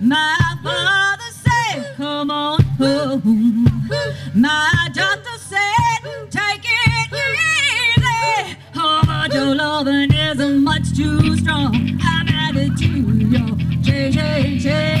My father said, Come on home. My doctor said, Take it easy. Oh, but your loving isn't much too strong. I'm added to your J J J.